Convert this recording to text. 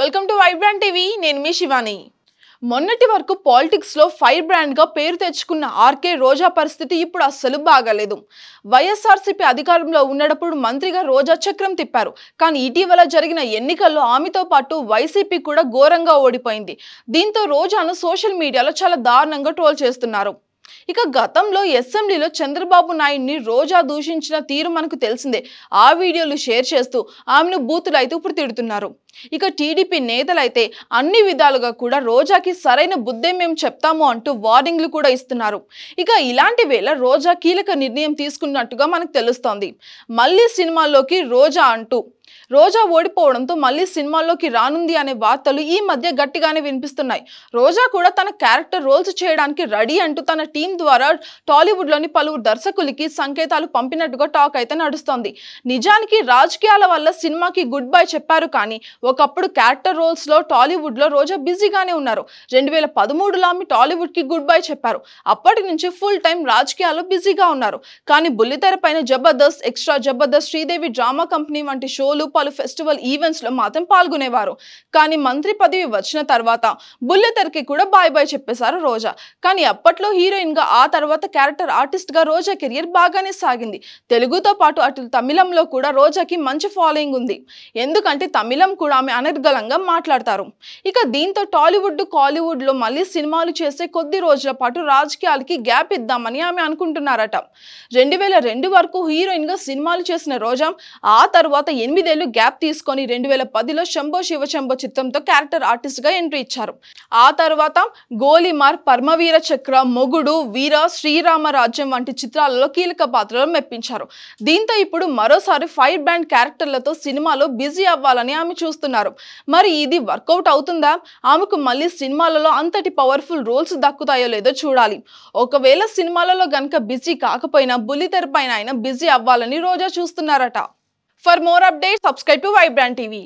Welcome to Vibrant TV నేను మీ శివాని. మొన్నటి వరకు పాలిటిక్స్లో ఫైర్ బ్రాండ్గా పేరు తెచ్చుకున్న ఆర్కే రోజా పరిస్థితి ఇప్పుడు అస్సలు బాగాలేదు. వైఎస్ఆర్సీపీ అధికారంలో ఉన్నప్పుడు మంత్రిగా రోజా చక్రం తిప్పారు. కానీ ఇటీవల జరిగిన ఎన్నికల్లో ఆమెతో పాటు వైసీపీ కూడా ఘోరంగా ఓడిపోయింది. దీంతో రోజాను సోషల్ మీడియాలో చాలా దారుణంగా ట్రోల్ చేస్తున్నారు. ఇక గతంలో అసెంబ్లీలో చంద్రబాబు నాయుడిని రోజా దూషించిన తీరు మనకు తెలిసిందే. ఆ వీడియోలు షేర్ చేస్తూ ఆమెను బూతులు అయితే ఇప్పుడు తిడుతున్నారు. ఇక టీడీపీ నేతలైతే అన్ని విధాలుగా కూడా రోజాకి సరైన బుద్ధే మేము చెప్తాము అంటూ వార్నింగ్లు కూడా ఇస్తున్నారు. ఇక ఇలాంటి వేళ రోజా కీలక నిర్ణయం తీసుకున్నట్టుగా మనకు తెలుస్తోంది. మళ్ళీ సినిమాల్లోకి రోజా అంటూ రోజా ఓడిపోవడంతో మళ్ళీ సినిమాల్లోకి రానుంది అనే వార్తలు ఈ మధ్య గట్టిగానే వినిపిస్తున్నాయి. రోజా కూడా తన క్యారెక్టర్ రోల్స్ చేయడానికి రెడీ అంటూ తన టీం ద్వారా టాలీవుడ్లోని పలువురు దర్శకులకి సంకేతాలు పంపినట్టుగా టాక్ అయితే నడుస్తోంది. నిజానికి రాజకీయాల వల్ల సినిమాకి గుడ్ బై చెప్పారు కానీ ఒకప్పుడు క్యారెక్టర్ రోల్స్లో టాలీవుడ్లో రోజా బిజీగానే ఉన్నారు. రెండు వేల పదమూడులో ఆమె టాలీవుడ్కి గుడ్ బై చెప్పారు. అప్పటి నుంచి ఫుల్ టైం రాజకీయాల్లో బిజీగా ఉన్నారు. కానీ బుల్లితెర పైన Jabardasth extra Jabardasth Sridevi drama company వంటి షోలు పలు ఫెస్టివల్ ఈవెంట్స్లో మాత్రం పాల్గొనేవారు. కానీ మంత్రి పదవి వచ్చిన తర్వాత బుల్లెతెరకి కూడా బాయ్ బాయ్ చెప్పేశారు రోజా. కానీ అప్పట్లో హీరోయిన్గా ఆ తర్వాత క్యారెక్టర్ ఆర్టిస్ట్గా రోజా కెరియర్ బాగానే సాగింది. తెలుగుతో పాటు అటు తమిళంలో కూడా రోజాకి మంచి ఫాలోయింగ్ ఉంది. ఎందుకంటే తమిళం కూడా ఆమె అనర్గళంగా మాట్లాడతారు. ఇక దీంతో టాలీవుడ్ కాలీవుడ్లో మళ్ళీ సినిమాలు చేసే కొద్ది రోజుల పాటు రాజకీయాలకి గ్యాప్ ఇద్దామని ఆమె అనుకుంటున్నారట. రెండు వేల రెండు వరకు హీరోయిన్గా సినిమాలు చేసిన రోజా ఆ తర్వాత ఎనిమిది ఐదేళ్ళు గ్యాప్ తీసుకొని రెండు వేల పదిలో శంభో శివ శంభో చిత్రంతో క్యారెక్టర్ ఆర్టిస్ట్గా ఎంట్రీ ఇచ్చారు. ఆ తర్వాత గోలిమార్ పరమవీర చక్ర మొగుడు వీర శ్రీరామ రాజ్యం వంటి చిత్రాలలో కీలక పాత్రలు మెప్పించారు. దీంతో ఇప్పుడు మరోసారి ఫైర్ బ్యాండ్ క్యారెక్టర్లతో సినిమాలో బిజీ అవ్వాలని ఆమె చూస్తున్నారు. మరి ఇది వర్కౌట్ అవుతుందా? ఆమెకు మళ్ళీ సినిమాలలో అంతటి పవర్ఫుల్ రోల్స్ దక్కుతాయో లేదో చూడాలి. ఒకవేళ సినిమాలలో గనక బిజీ కాకపోయినా బుల్లితెర పైన అయినా బిజీ అవ్వాలని Roja చూస్తున్నారట. For more update subscribe to vibrant TV